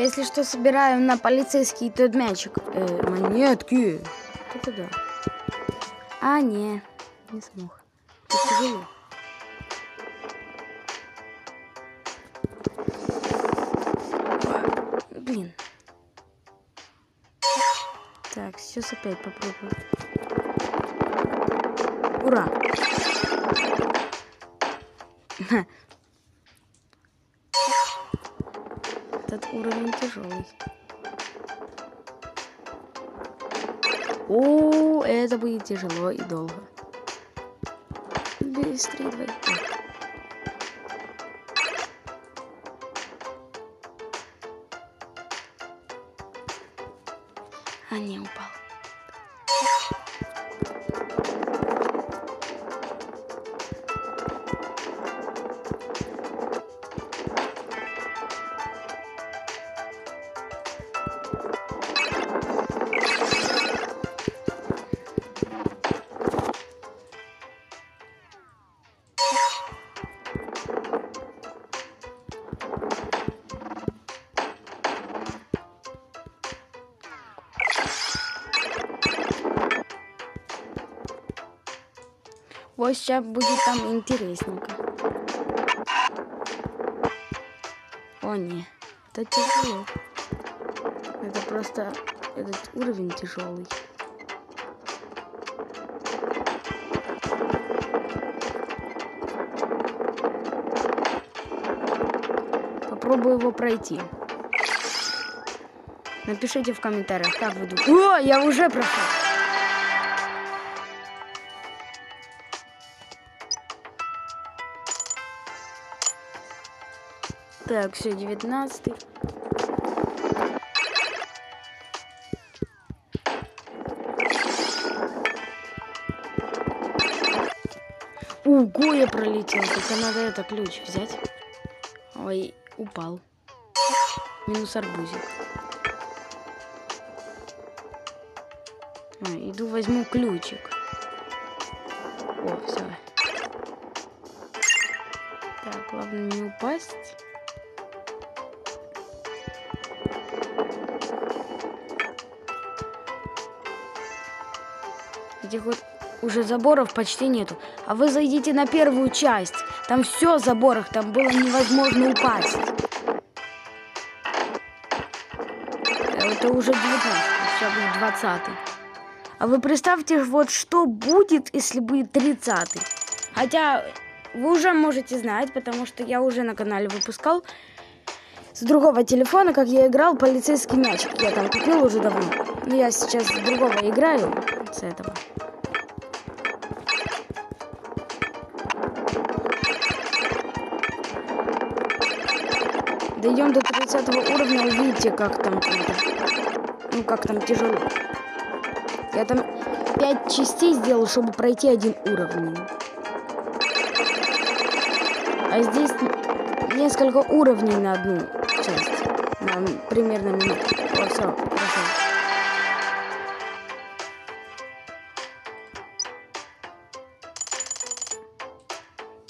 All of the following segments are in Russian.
Если что, собираем на полицейский тот мячик. Э, монетки. Это да. А, не, не смог. Тяжело. Блин. Так, сейчас опять попробую. Ура! Уровень тяжелый. О, это будет тяжело и долго. Быстрее давай. А, не упал. Вот сейчас будет там интересненько. О, не. Это тяжело. Это просто... Этот уровень тяжелый. Попробую его пройти. Напишите в комментариях, как вы думаете. О, я уже прошел. Так, все, девятнадцатый. Ого, я пролетел. Только надо это ключ взять. Ой, упал. Минус арбузик. А, иду возьму ключик. О, все. Так, главное не упасть. Этих вот уже заборов почти нету. А вы зайдите на первую часть. Там все в заборах, там было невозможно упасть. Это уже 19, сейчас будет 20. А вы представьте, вот что будет, если будет 30. Хотя вы уже можете знать, потому что я уже на канале выпускал с другого телефона, как я играл полицейский мячик. Я там купил уже давно. Но я сейчас с другого играю, с этого. Дойдем до 30 уровня, увидите, как там круто. Ну, как там тяжело. Я там 5 частей сделал, чтобы пройти один уровень. А здесь несколько уровней на одну часть. На, примерно минуту. О, все, хорошо.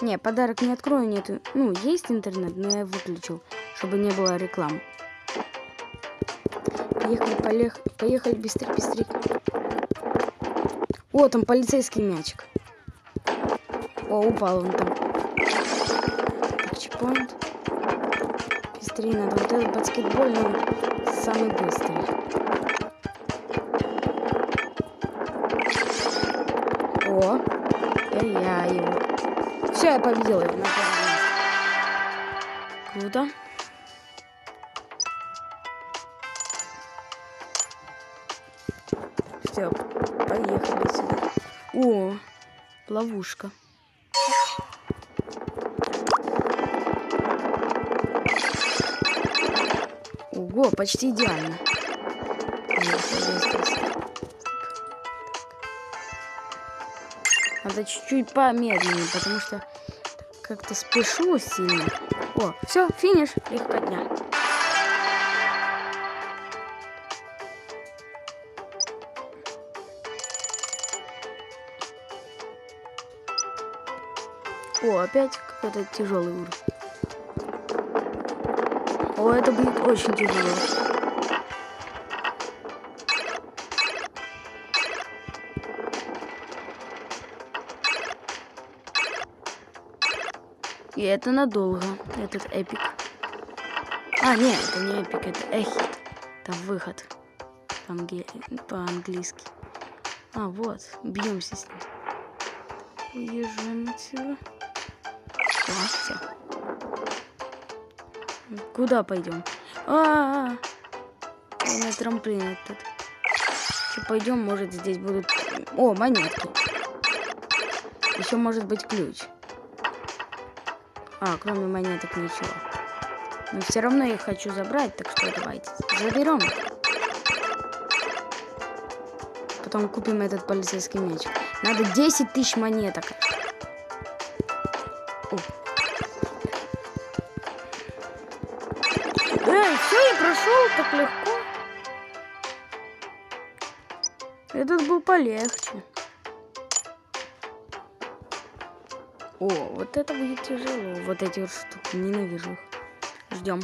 Не, подарок не открою, нету. Ну, есть интернет, но я выключил чтобы не было рекламы. Поехали, поехали, поехали, быстрее, быстрее. О, там полицейский мячик. О, упал он там. Чекпоинт. Быстрее надо. Вот этот баскетбольный самый быстрый. О, я его. Все, я победила его Круто. О, ловушка. Ого, почти идеально. Надо чуть-чуть помедленнее, потому что как-то спешу сильно. О, все, финиш, легкотня. О, опять какой-то тяжелый уровень. О, это будет очень тяжело. И это надолго, этот эпик. А, нет, это не эпик, это эхит. Это выход по-английски. А, вот, бьемся с ним. Уезжаем отсюда. Все. Куда пойдем? А, -а, -а. на трамплин этот. Пойдем, может здесь будут... О, монетки. Еще может быть ключ. А, кроме монеток ничего. Но все равно я хочу забрать, так что давайте заберем. Потом купим этот полицейский меч. Надо 10 тысяч монеток. Прошел так легко. Этот был полегче. О, вот это будет тяжело. Вот эти вот штуки. Ненавижу. Ждем.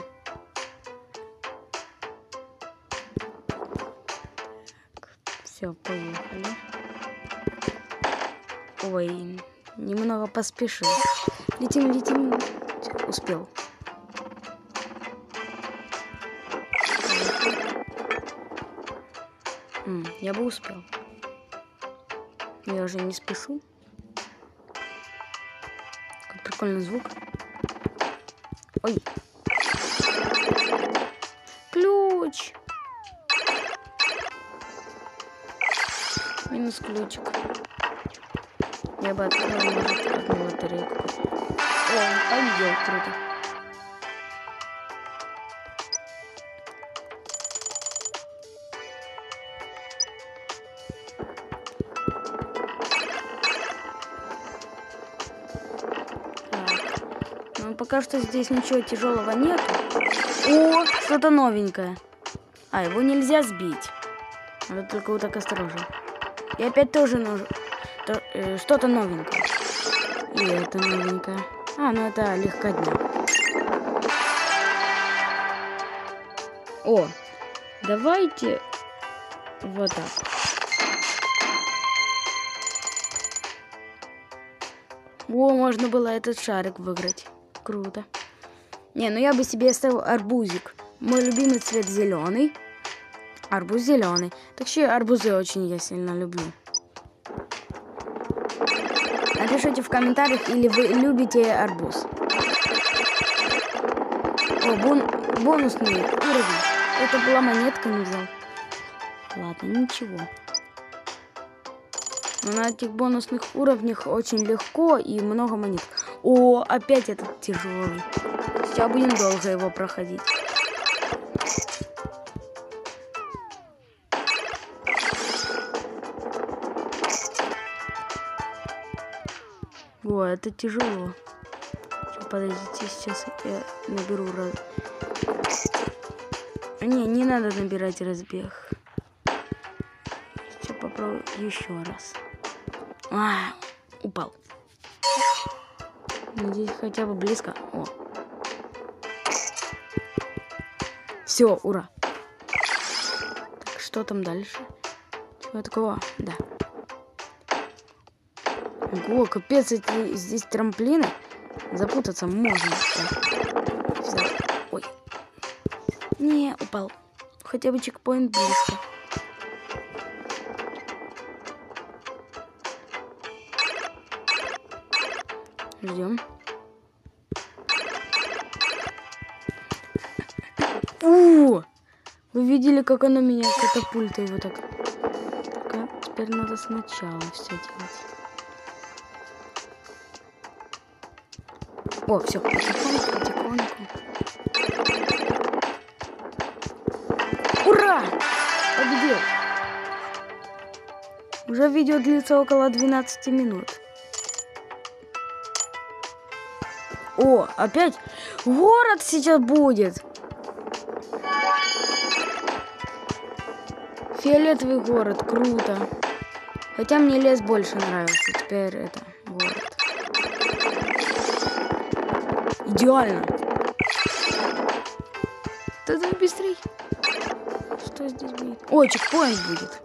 Все, поехали. Ой, немного поспешил. Летим, летим. Успел. Я бы успел. Я уже не спешу прикольный звук. Ой. Ключ. Минус ключик. Я бы открыл, может, одну батарейку. О, победил, круто. Пока что здесь ничего тяжелого нет. О, что-то новенькое. А, его нельзя сбить. Надо только вот так осторожно. И опять тоже нужно э, что-то новенькое. И это новенькое. А, ну это легкодня. О, давайте вот так. О, можно было этот шарик выиграть круто. Не, ну я бы себе оставил арбузик. Мой любимый цвет зеленый. Арбуз зеленый. Так что арбузы очень я сильно люблю. Напишите в комментариях, или вы любите арбуз. О, бон бонусный уровень. Это была монетка, не взял. Ладно, ничего. Но на этих бонусных уровнях очень легко и много монет. О, опять этот тяжелый. Сейчас будем долго его проходить. О, это тяжело. Подождите, сейчас я наберу раз. Не, не надо набирать разбег. Сейчас попробую еще раз. А, упал. Надеюсь, хотя бы близко. О. Все, ура. Так, что там дальше? Чего такого? Да. Ого, капец, эти здесь трамплины. Запутаться можно. Ой. Не, упал. Хотя бы чекпоинт близко. Ждем. У! Вы видели, как оно меня катапультой вот так? Так, теперь надо сначала все делать. О, все, потихоньку, потихоньку. Ура! Победил! Уже видео длится около 12 минут. О, опять город сейчас будет. Фиолетовый город, круто. Хотя мне лес больше нравится. Теперь это город. Идеально. Тогда быстрей. Что здесь будет? Ой, чекпоинт будет.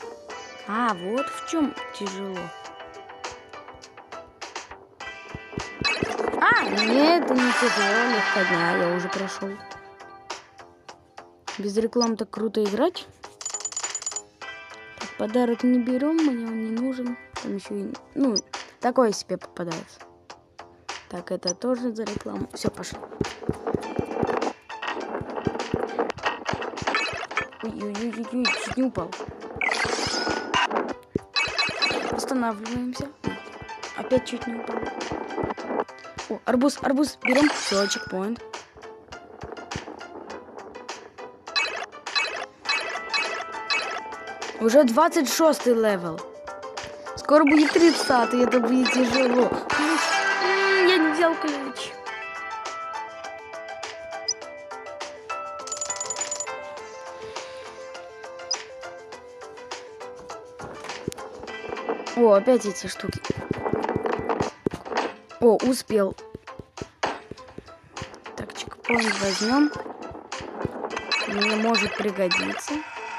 А, вот в чем тяжело. Нет, это не тяжело, легко я уже прошел. Без реклам так круто играть. Так, подарок не берем, мне он не нужен. Там еще и, ну, такое себе попадается. Так, это тоже за рекламу. Все, пошли. Ой-ой-ой, чуть не упал. Останавливаемся. Опять чуть не упал. О, арбуз, арбуз, берем. Все, чекпоинт. Уже 26 level. Скоро будет 30 это будет тяжело. Я не взял ключ. О, опять эти штуки. О, успел. Так, checkpoint возьмем. Мне может пригодиться.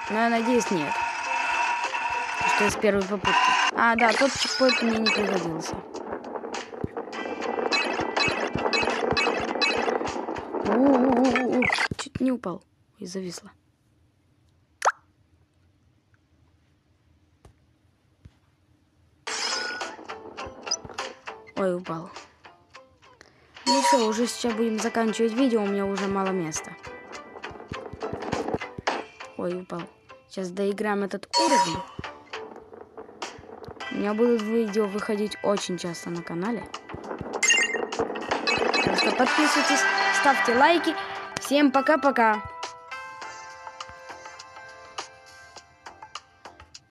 Но я надеюсь, нет. Что из первой попытки. А, да, тот чекпоинт мне не пригодился. У -у -у. Чуть не упал и зависла. Ой, упал. Ну все, уже сейчас будем заканчивать видео, у меня уже мало места. Ой, упал. Сейчас доиграем этот уровень. У меня будут видео выходить очень часто на канале. Так подписывайтесь, ставьте лайки. Всем пока-пока.